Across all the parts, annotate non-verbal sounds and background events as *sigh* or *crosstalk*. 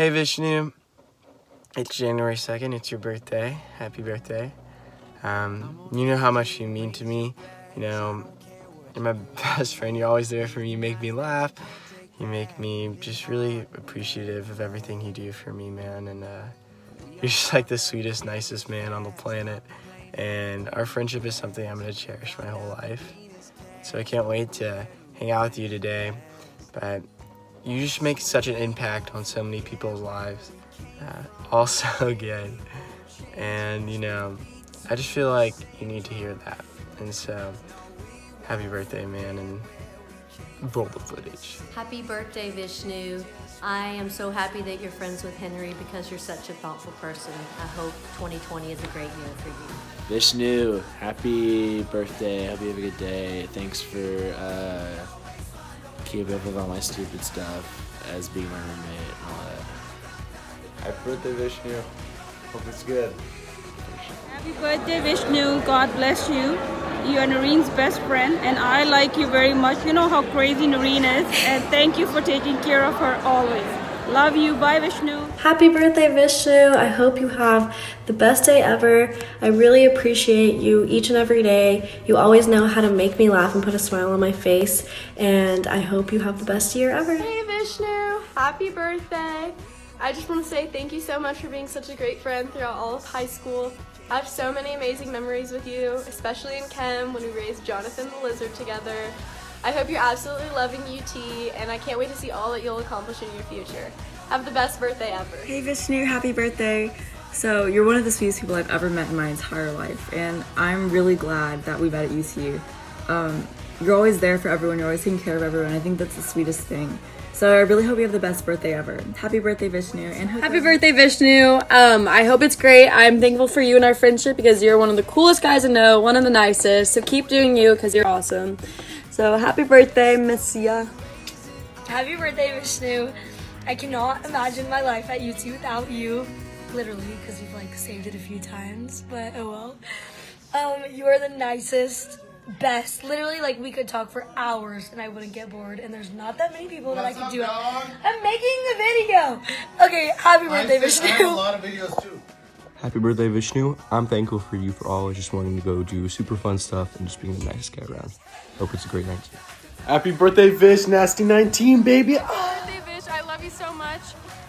Hey Vishnu, it's January 2nd, it's your birthday. Happy birthday. Um, you know how much you mean to me. You know, you're my *laughs* best friend, you're always there for me, you make me laugh. You make me just really appreciative of everything you do for me, man. And uh, you're just like the sweetest, nicest man on the planet. And our friendship is something I'm gonna cherish my whole life. So I can't wait to hang out with you today. But you just make such an impact on so many people's lives. Uh, all so good. And, you know, I just feel like you need to hear that. And so, happy birthday, man, and roll the footage. Happy birthday, Vishnu. I am so happy that you're friends with Henry because you're such a thoughtful person. I hope 2020 is a great year for you. Vishnu, happy birthday. Hope you have a good day. Thanks for uh, keeping up with all my stupid stuff as being my roommate and all that. Happy birthday, Vishnu. Hope it's good. Happy birthday, Vishnu. God bless you. You are Noreen's best friend, and I like you very much. You know how crazy Noreen is, and thank you for taking care of her always. Love you. Bye, Vishnu. Happy birthday, Vishnu. I hope you have the best day ever. I really appreciate you each and every day. You always know how to make me laugh and put a smile on my face, and I hope you have the best year ever. Hey, Vishnu. Happy birthday. I just want to say thank you so much for being such a great friend throughout all of high school. I have so many amazing memories with you, especially in chem when we raised Jonathan the Lizard together. I hope you're absolutely loving UT, and I can't wait to see all that you'll accomplish in your future. Have the best birthday ever. Hey Vishnu, happy birthday. So you're one of the sweetest people I've ever met in my entire life, and I'm really glad that we met at UCU. Um, you're always there for everyone, you're always taking care of everyone. I think that's the sweetest thing. So I really hope you have the best birthday ever. Happy birthday, Vishnu. And happy birthday, Vishnu. Um, I hope it's great. I'm thankful for you and our friendship because you're one of the coolest guys I know, one of the nicest. So keep doing you because you're awesome. So happy birthday, Miss Ya. Happy birthday, Vishnu. I cannot imagine my life at UT without you. Literally, because you've like saved it a few times, but oh well. Um, you are the nicest, best. Literally, like we could talk for hours and I wouldn't get bored. And there's not that many people that I could do it. I'm making a video. Okay, happy birthday, Vishnu. I have a lot of videos too. Happy birthday, Vishnu. I'm thankful for you for always just wanting to go do super fun stuff and just being the nicest guy around. Hope it's a great night. Happy birthday, Vish. Nasty 19, baby. Happy Birthday, Vish. I love you so much.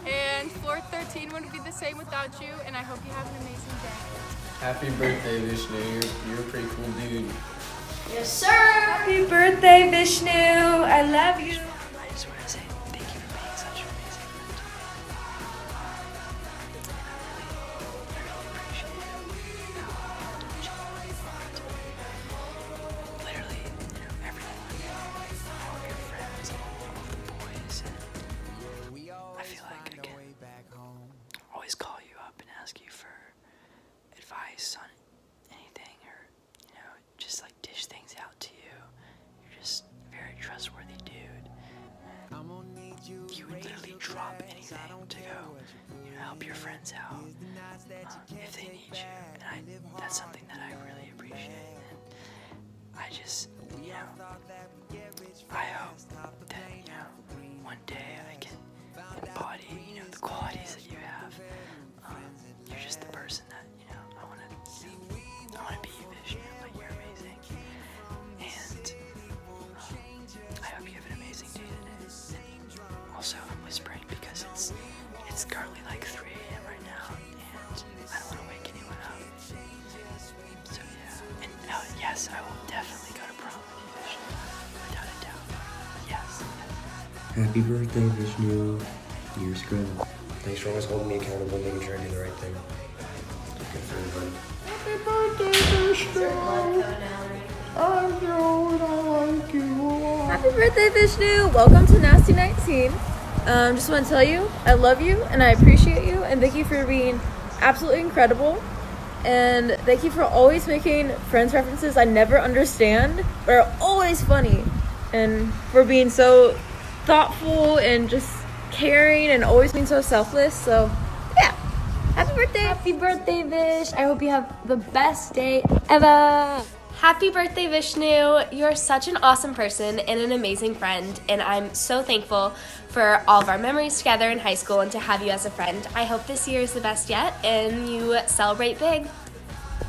And floor 13 wouldn't be the same without you. And I hope you have an amazing day. Happy birthday, Vishnu. You're, you're a pretty cool dude. Yes, sir. Happy birthday, Vishnu. I love you. Anything to go, you know, help your friends out um, if they need you. And I, that's something that I really appreciate. And I just, you know, I hope that, you know, one day I can embody, you know, the qualities that you have. Happy birthday, Vishnu. Years grow. Thanks for always holding me accountable, making sure I do the right thing. Good for everybody. Happy birthday, Vishnu. I know I like you a lot. Happy birthday, Vishnu! Welcome to Nasty 19. Um, just want to tell you, I love you and I appreciate you, and thank you for being absolutely incredible. And thank you for always making friends references I never understand, but are always funny. And for being so thoughtful and just caring and always being so selfless. So, yeah. Happy birthday! Happy birthday, Vish. I hope you have the best day ever. Happy birthday, Vishnu. You're such an awesome person and an amazing friend, and I'm so thankful for all of our memories together in high school and to have you as a friend. I hope this year is the best yet and you celebrate big.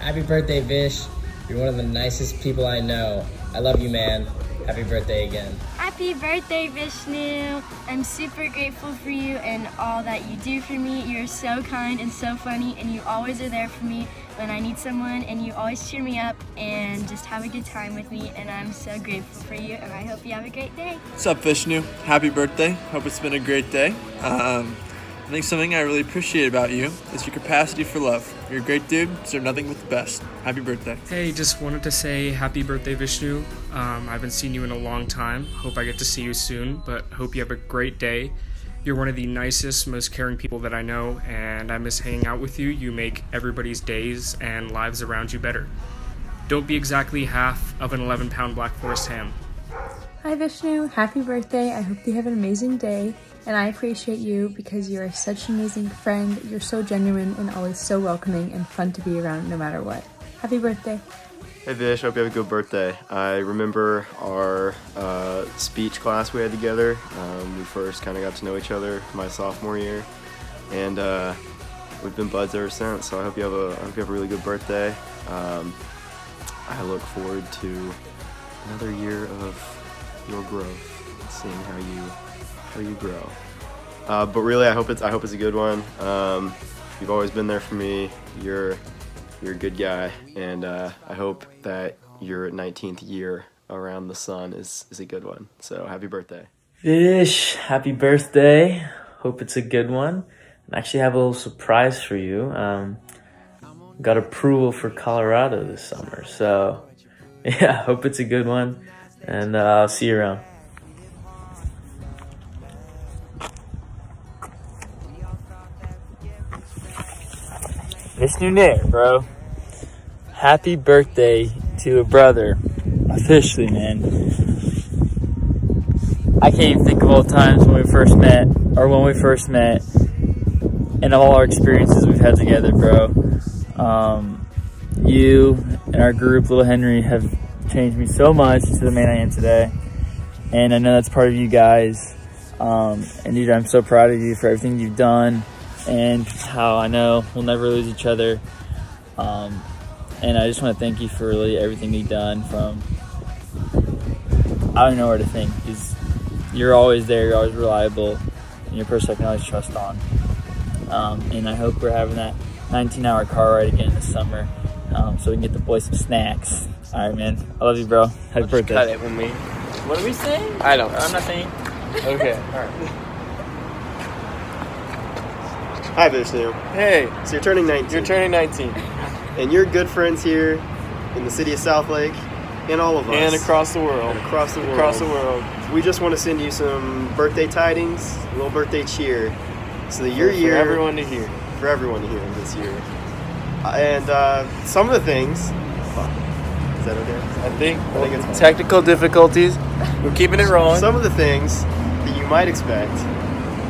Happy birthday, Vish. You're one of the nicest people I know. I love you, man. Happy birthday again. Happy birthday, Vishnu. I'm super grateful for you and all that you do for me. You're so kind and so funny, and you always are there for me when I need someone, and you always cheer me up and just have a good time with me, and I'm so grateful for you, and I hope you have a great day. What's up, Vishnu? Happy birthday. Hope it's been a great day. Um, I think something I really appreciate about you is your capacity for love. You're a great dude, deserve nothing but the best. Happy birthday. Hey, just wanted to say happy birthday, Vishnu. Um, I haven't seen you in a long time. Hope I get to see you soon, but hope you have a great day. You're one of the nicest, most caring people that I know, and I miss hanging out with you. You make everybody's days and lives around you better. Don't be exactly half of an 11 pound Black Forest ham. Hi Vishnu, happy birthday. I hope you have an amazing day. And I appreciate you because you are such an amazing friend. You're so genuine and always so welcoming and fun to be around no matter what. Happy birthday. Hey Vish, I hope you have a good birthday. I remember our uh, speech class we had together. Um, we first kind of got to know each other my sophomore year, and uh, we've been buds ever since. So I hope you have a I hope you have a really good birthday. Um, I look forward to another year of your growth, seeing how you how you grow. Uh, but really, I hope it's I hope it's a good one. Um, you've always been there for me. You're you're a good guy, and uh, I hope that your 19th year around the sun is is a good one. So happy birthday. Vish, happy birthday. Hope it's a good one. I actually have a little surprise for you. Um, got approval for Colorado this summer, so *laughs* yeah, hope it's a good one, and uh, I'll see you around. Vishnu Nair, bro. Happy birthday to a brother. Officially, man. I can't even think of all the times when we first met, or when we first met, and all our experiences we've had together, bro. Um, you and our group, Little Henry, have changed me so much to the man I am today. And I know that's part of you guys. Um, and dude, I'm so proud of you for everything you've done and how I know we'll never lose each other. Um, and I just want to thank you for really everything you've done from, I don't know where to think because you're always there, you're always reliable, and you're a person I can always trust on. Um, and I hope we're having that 19 hour car ride again this summer um, so we can get the boys some snacks. All right, man. I love you, bro. Happy birthday. Cut it when we. What are we saying? I don't. I'm not saying. Okay. *laughs* All right. Hi Vishnu. Hey. So you're turning 19. You're turning 19. and you're good friends here in the city of Southlake and all of us. And across the world. And across the world. Across the world. We just want to send you some birthday tidings, a little birthday cheer, so that your For year everyone to hear. for everyone to hear this year. And uh, some of the things. Is that okay? I think, I think it's fine. technical difficulties. We're keeping it rolling. Some of the things that you might expect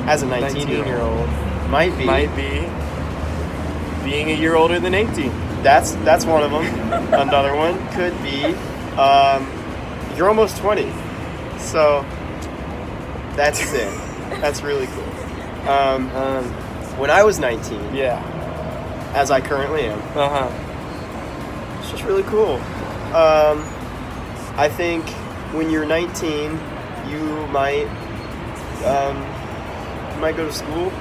as a 19 year 19-year-old old might be might be being a year older than 18. That's that's one of them. Another one could be um, you're almost 20, so that's *laughs* sick. That's really cool. Um, when I was 19, yeah, as I currently am, uh huh. it's just really cool. Um, I think when you're 19, you might um, you might go to school.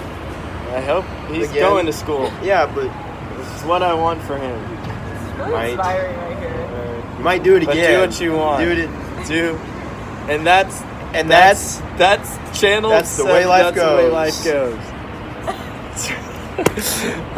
I hope he's Again. going to school. Yeah, but This is what I want for him. might right here. Uh, you might do it again. do what you want. Do it. Do, and that's And that's that's channel. that's the seven- way life goes. that's the way life goes. *laughs* *laughs*